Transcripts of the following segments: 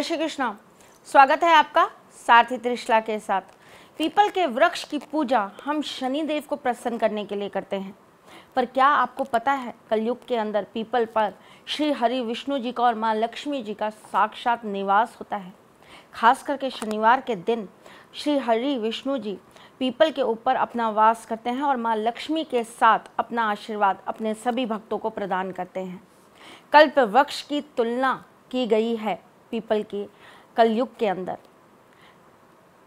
जय श्री कृष्णा। स्वागत है आपका सारथी त्रिशला के साथ। पीपल के वृक्ष की पूजा हम शनि देव को प्रसन्न करने के लिए करते हैं। पर क्या आपको पता है, कलयुग के अंदर पीपल पर श्री हरि विष्णु जी का और माँ लक्ष्मी जी का साक्षात निवास होता है। खास करके शनिवार के दिन श्री हरि विष्णु जी पीपल के ऊपर अपना वास करते हैं और माँ लक्ष्मी के साथ अपना आशीर्वाद अपने सभी भक्तों को प्रदान करते हैं। कल्प वृक्ष की तुलना की गई है। पीपल की कलयुग के अंदर।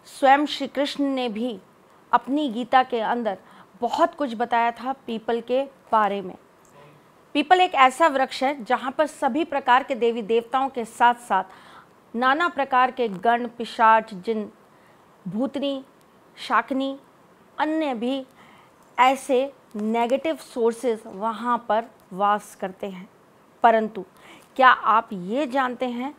स्वयं श्री कृष्ण ने भी अपनी गीता के अंदर बहुत कुछ बताया था पीपल के बारे में। पीपल एक ऐसा वृक्ष है जहाँ पर सभी प्रकार के देवी देवताओं के साथ साथ नाना प्रकार के गण, पिशाच, जिन, भूतनी, शाकनी, अन्य भी ऐसे नेगेटिव सोर्सेज वहाँ पर वास करते हैं। परंतु क्या आप ये जानते हैं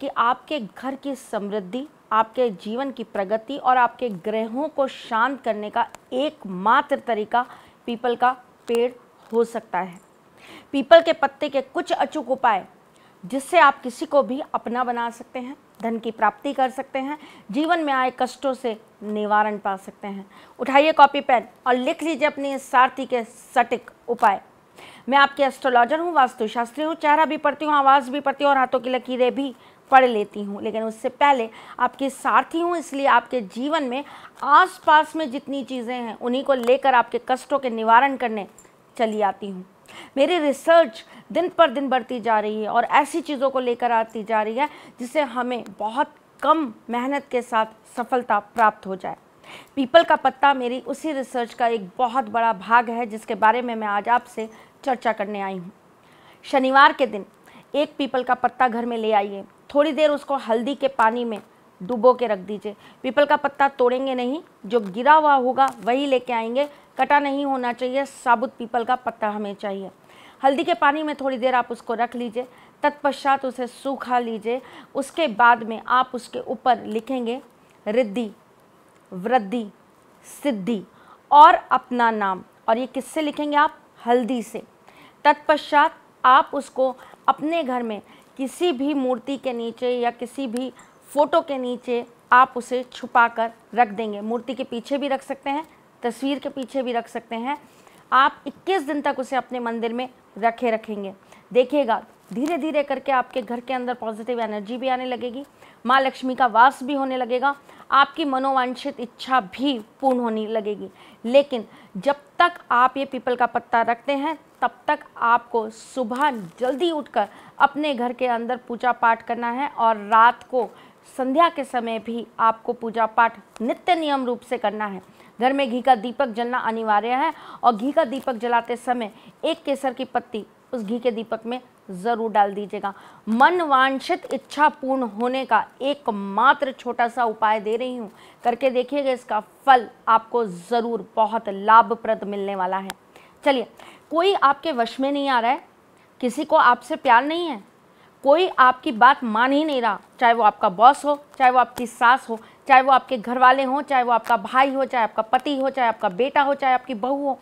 कि आपके घर की समृद्धि, आपके जीवन की प्रगति और आपके ग्रहों को शांत करने का एकमात्र तरीका पीपल का पेड़ हो सकता है। पीपल के पत्ते के कुछ अचूक उपाय, जिससे आप किसी को भी अपना बना सकते हैं, धन की प्राप्ति कर सकते हैं, जीवन में आए कष्टों से निवारण पा सकते हैं। उठाइए कॉपी पेन और लिख लीजिए अपने सारथी के सटिक उपाय। मैं आपके एस्ट्रोलॉजर हूँ, वास्तुशास्त्री हूँ, चेहरा भी पढ़ती हूँ, आवाज़ भी पढ़ती हूँ और हाथों की लकीरें भी पढ़ लेती हूँ, लेकिन उससे पहले आपकी सारथी हूँ, इसलिए आपके जीवन में आसपास में जितनी चीज़ें हैं, उन्हीं को लेकर आपके कष्टों के निवारण करने चली आती हूँ। मेरी रिसर्च दिन पर दिन बढ़ती जा रही है और ऐसी चीज़ों को लेकर आती जा रही है, जिससे हमें बहुत कम मेहनत के साथ सफलता प्राप्त हो जाए। पीपल का पत्ता मेरी उसी रिसर्च का एक बहुत बड़ा भाग है, जिसके बारे में मैं आज आपसे चर्चा करने आई हूँ। शनिवार के दिन एक पीपल का पत्ता घर में ले आइए। थोड़ी देर उसको हल्दी के पानी में डुबो के रख दीजिए। पीपल का पत्ता तोड़ेंगे नहीं, जो गिरा हुआ होगा वही लेके आएँगे। कटा नहीं होना चाहिए, साबुत पीपल का पत्ता हमें चाहिए। हल्दी के पानी में थोड़ी देर आप उसको रख लीजिए, तत्पश्चात उसे सूखा लीजिए। उसके बाद में आप उसके ऊपर लिखेंगे, रिद्धि, वृद्धि, सिद्धि और अपना नाम। और ये किससे लिखेंगे आप? हल्दी से। तत्पश्चात आप उसको अपने घर में किसी भी मूर्ति के नीचे या किसी भी फ़ोटो के नीचे आप उसे छुपा कर रख देंगे। मूर्ति के पीछे भी रख सकते हैं, तस्वीर के पीछे भी रख सकते हैं। आप 21 दिन तक उसे अपने मंदिर में रखे रखेंगे। देखिएगा धीरे धीरे करके आपके घर के अंदर पॉजिटिव एनर्जी भी आने लगेगी, माँ लक्ष्मी का वास भी होने लगेगा, आपकी मनोवांछित इच्छा भी पूर्ण होने लगेगी। लेकिन जब तक आप ये पीपल का पत्ता रखते हैं तब तक आपको सुबह जल्दी उठकर अपने घर के अंदर पूजा पाठ करना है और रात को संध्या के समय भी आपको पूजा पाठ नित्य नियम रूप से करना है। घर में घी का दीपक जलना अनिवार्य है और घी का दीपक जलाते समय एक केसर की पत्ती उस घी के दीपक में ज़रूर डाल दीजिएगा। मन वांछित इच्छा पूर्ण होने का एकमात्र छोटा सा उपाय दे रही हूँ। करके देखिएगा इसका फल आपको ज़रूर बहुत लाभप्रद मिलने वाला है। चलिए, कोई आपके वश में नहीं आ रहा है, किसी को आपसे प्यार नहीं है, कोई आपकी बात मान ही नहीं रहा, चाहे वो आपका बॉस हो, चाहे वो आपकी सास हो, चाहे वो आपके घर वाले हों, चाहे वो आपका भाई हो, चाहे आपका पति हो, चाहे आपका बेटा हो, चाहे आपकी बहू हो,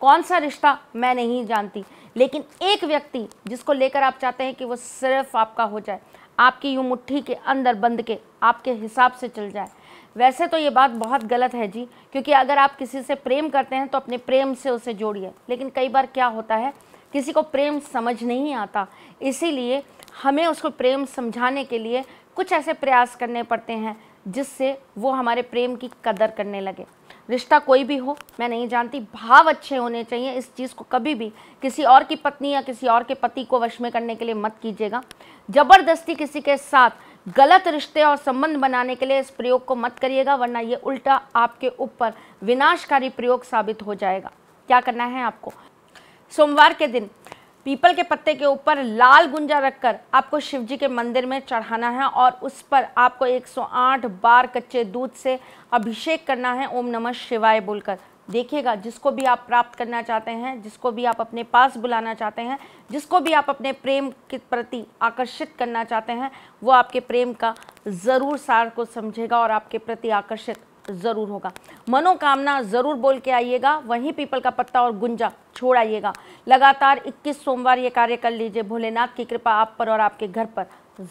कौन सा रिश्ता मैं नहीं जानती। लेकिन एक व्यक्ति जिसको लेकर आप चाहते हैं कि वो सिर्फ़ आपका हो जाए आपकी यूँ मुट्ठी के अंदर बंद के आपके हिसाब से चल जाए। वैसे तो ये बात बहुत गलत है जी, क्योंकि अगर आप किसी से प्रेम करते हैं तो अपने प्रेम से उसे जोड़िए। लेकिन कई बार क्या होता है, किसी को प्रेम समझ नहीं आता, इसीलिए हमें उसको प्रेम समझाने के लिए कुछ ऐसे प्रयास करने पड़ते हैं, जिससे वो हमारे प्रेम की कदर करने लगे। रिश्ता कोई भी हो, मैं नहीं जानती। भाव अच्छे होने चाहिए। इस चीज़ को कभी भी किसी और की पत्नी या किसी और के पति को वश में करने के लिए मत कीजिएगा। ज़बरदस्ती किसी के साथ गलत रिश्ते और संबंध बनाने के लिए इस प्रयोग को मत करिएगा, वरना ये उल्टा आपके ऊपर विनाशकारी प्रयोग साबित हो जाएगा। क्या करना है आपको? सोमवार के दिन पीपल के पत्ते के ऊपर लाल गुंजा रखकर आपको शिव जी के मंदिर में चढ़ाना है और उस पर आपको 108 बार कच्चे दूध से अभिषेक करना है, ओम नमः शिवाय बोलकर। देखिएगा, जिसको भी आप प्राप्त करना चाहते हैं, जिसको भी आप अपने पास बुलाना चाहते हैं, जिसको भी आप अपने प्रेम के प्रति आकर्षित करना चाहते हैं, वो आपके प्रेम का ज़रूर सार को समझेगा और आपके प्रति आकर्षित ज़रूर होगा। मनोकामना ज़रूर बोल के आइएगा, वहीं पीपल का पत्ता और गुंजा छोड़ आइएगा। लगातार 21 सोमवार ये कार्य कर लीजिए, भोलेनाथ की कृपा आप पर और आपके घर पर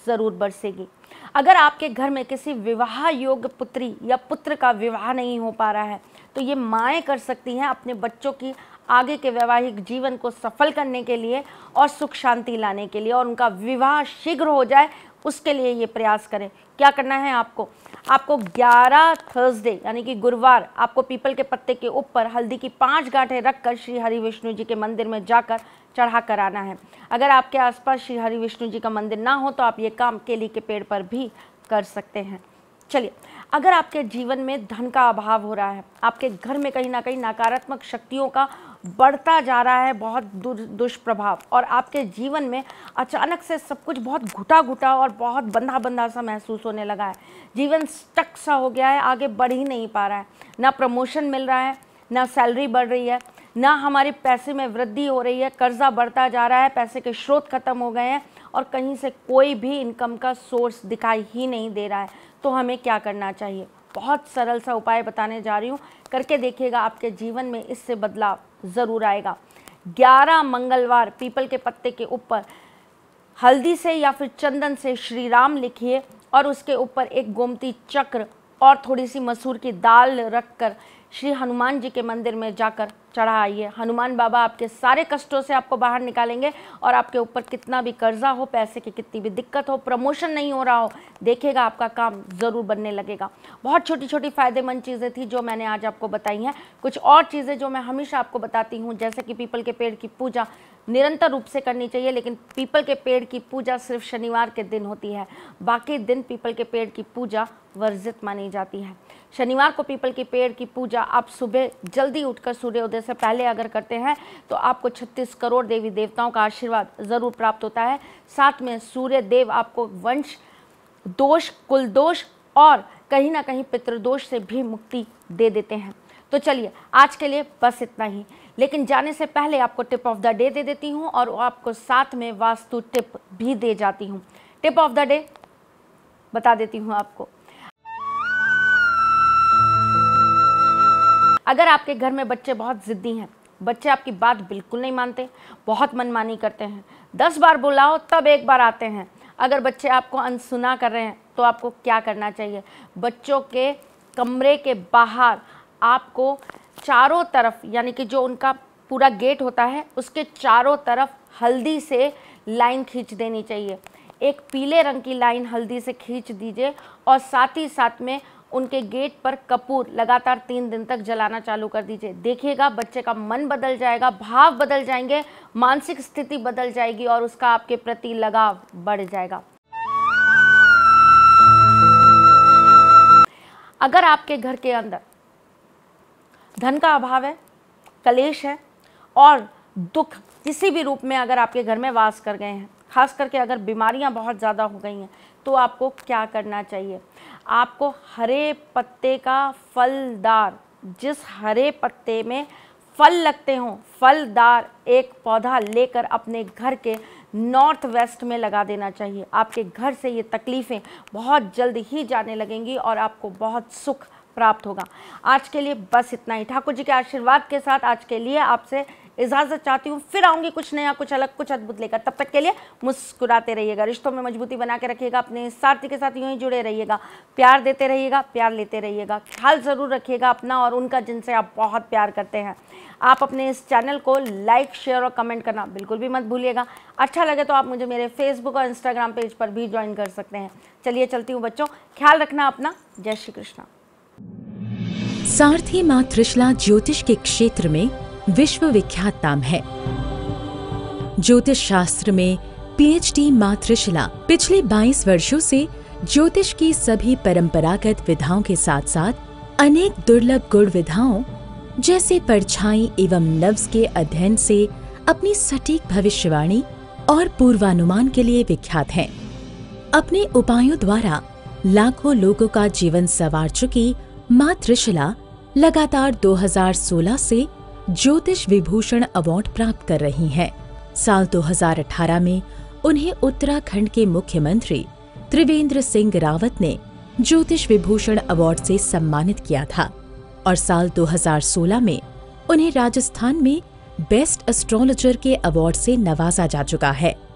ज़रूर बरसेगी। अगर आपके घर में किसी विवाह योग्य पुत्री या पुत्र का विवाह नहीं हो पा रहा है तो ये माएँ कर सकती हैं अपने बच्चों की आगे के वैवाहिक जीवन को सफल करने के लिए और सुख शांति लाने के लिए और उनका विवाह शीघ्र हो जाए उसके लिए ये प्रयास करें। क्या करना है आपको? आपको 11 थर्सडे यानी कि गुरुवार, आपको पीपल के पत्ते के ऊपर हल्दी की पाँच गांठें रखकर श्री हरि विष्णु जी के मंदिर में जाकर चढ़ा कर आना है। अगर आपके आसपास श्री हरि विष्णु जी का मंदिर ना हो तो आप ये काम केली के पेड़ पर भी कर सकते हैं। चलिए, अगर आपके जीवन में धन का अभाव हो रहा है, आपके घर में कहीं ना कहीं नकारात्मक शक्तियों का बढ़ता जा रहा है बहुत दुष्प्रभाव और आपके जीवन में अचानक से सब कुछ बहुत घुटा घुटा और बहुत बंधा बंधा सा महसूस होने लगा है। जीवन स्टक सा हो गया है, आगे बढ़ ही नहीं पा रहा है। ना प्रमोशन मिल रहा है, ना सैलरी बढ़ रही है, ना हमारे पैसे में वृद्धि हो रही है, कर्जा बढ़ता जा रहा है, पैसे के स्रोत खत्म हो गए हैं और कहीं से कोई भी इनकम का सोर्स दिखाई ही नहीं दे रहा है। तो हमें क्या करना चाहिए? बहुत सरल सा उपाय बताने जा रही हूँ। करके देखिएगा, आपके जीवन में इससे बदलाव ज़रूर आएगा। 11 मंगलवार, पीपल के पत्ते के ऊपर हल्दी से या फिर चंदन से श्री राम लिखिए और उसके ऊपर एक गोमती चक्र और थोड़ी सी मसूर की दाल रखकर श्री हनुमान जी के मंदिर में जाकर चढ़ा आइए। हनुमान बाबा आपके सारे कष्टों से आपको बाहर निकालेंगे और आपके ऊपर कितना भी कर्जा हो, पैसे की कितनी भी दिक्कत हो, प्रमोशन नहीं हो रहा हो देखेगा आपका काम ज़रूर बनने लगेगा। बहुत छोटी छोटी फ़ायदेमंद चीज़ें थी जो मैंने आज आपको बताई हैं। कुछ और चीज़ें जो मैं हमेशा आपको बताती हूँ, जैसे कि पीपल के पेड़ की पूजा निरंतर रूप से करनी चाहिए, लेकिन पीपल के पेड़ की पूजा सिर्फ़ शनिवार के दिन होती है। बाकी दिन पीपल के पेड़ की पूजा वर्जित मानी जाती है। शनिवार को पीपल के पेड़ की पूजा आप सुबह जल्दी उठकर सूर्योदय से पहले अगर करते हैं तो आपको 36 करोड़ देवी देवताओं का आशीर्वाद ज़रूर प्राप्त होता है। साथ में सूर्य देव आपको वंश, दोष कुल दोष और कहीं ना कहीं पितृदोष से भी मुक्ति दे देते हैं। तो चलिए, आज के लिए बस इतना ही। लेकिन जाने से पहले आपको टिप ऑफ़ द डे दे देती हूँ और आपको साथ में वास्तु टिप भी दे जाती हूँ। टिप ऑफ़ द डे बता देती हूँ आपको। अगर आपके घर में बच्चे बहुत ज़िद्दी हैं, बच्चे आपकी बात बिल्कुल नहीं मानते, बहुत मनमानी करते हैं, दस बार बुलाओ तब एक बार आते हैं। अगर बच्चे आपको अनसुना कर रहे हैं तो आपको क्या करना चाहिए? बच्चों के कमरे के बाहर आपको चारों तरफ़, यानी कि जो उनका पूरा गेट होता है, उसके चारों तरफ़ हल्दी से लाइन खींच देनी चाहिए। एक पीले रंग की लाइन हल्दी से खींच दीजिए और साथ ही साथ में उनके गेट पर कपूर लगातार तीन दिन तक जलाना चालू कर दीजिए। देखिएगा, बच्चे का मन बदल जाएगा, भाव बदल जाएँगे, मानसिक स्थिति बदल जाएगी और उसका आपके प्रति लगाव बढ़ जाएगा। अगर आपके घर के अंदर धन का अभाव है, कलेश है और दुख किसी भी रूप में अगर आपके घर में वास कर गए हैं, खास करके अगर बीमारियाँ बहुत ज़्यादा हो गई हैं तो आपको क्या करना चाहिए? आपको हरे पत्ते का फलदार, जिस हरे पत्ते में फल लगते हों, फलदार एक पौधा लेकर अपने घर के नॉर्थ वेस्ट में लगा देना चाहिए। आपके घर से ये तकलीफ़ें बहुत जल्द ही जाने लगेंगी और आपको बहुत सुख प्राप्त होगा। आज के लिए बस इतना ही। ठाकुर जी के आशीर्वाद के साथ आज के लिए आपसे इजाज़त चाहती हूँ। फिर आऊँगी कुछ नया, कुछ अलग, कुछ अद्भुत लेकर। तब तक के लिए मुस्कुराते रहिएगा। रिश्तों में मजबूती बना के रखिएगा। अपने साथी के साथ यूँ ही जुड़े रहिएगा। प्यार देते रहिएगा, प्यार लेते रहिएगा। ख्याल ज़रूर रखिएगा अपना और उनका, जिनसे आप बहुत प्यार करते हैं। आप अपने इस चैनल को लाइक, शेयर और कमेंट करना बिल्कुल भी मत भूलिएगा। अच्छा लगे तो आप मुझे मेरे फेसबुक और इंस्टाग्राम पेज पर भी ज्वाइन कर सकते हैं। चलिए चलती हूँ बच्चों। ख्याल रखना अपना। जय श्री कृष्णा। सारथी माँ त्रिशला ज्योतिष के क्षेत्र में विश्व विख्यात नाम है ज्योतिष शास्त्र में पीएचडी माँ त्रिशला पिछले 22 वर्षों से ज्योतिष की सभी परंपरागत विधाओं के साथ साथ अनेक दुर्लभ गुण विधाओं, जैसे परछाई एवं नव्स के अध्ययन से अपनी सटीक भविष्यवाणी और पूर्वानुमान के लिए विख्यात हैं। अपने उपायों द्वारा लाखों लोगों का जीवन सवार चुकी माँ लगातार 2016 से ज्योतिष विभूषण अवार्ड प्राप्त कर रही हैं। साल 2018 में उन्हें उत्तराखंड के मुख्यमंत्री त्रिवेंद्र सिंह रावत ने ज्योतिष विभूषण अवार्ड से सम्मानित किया था और साल 2016 में उन्हें राजस्थान में बेस्ट एस्ट्रोलॉजर के अवार्ड से नवाजा जा चुका है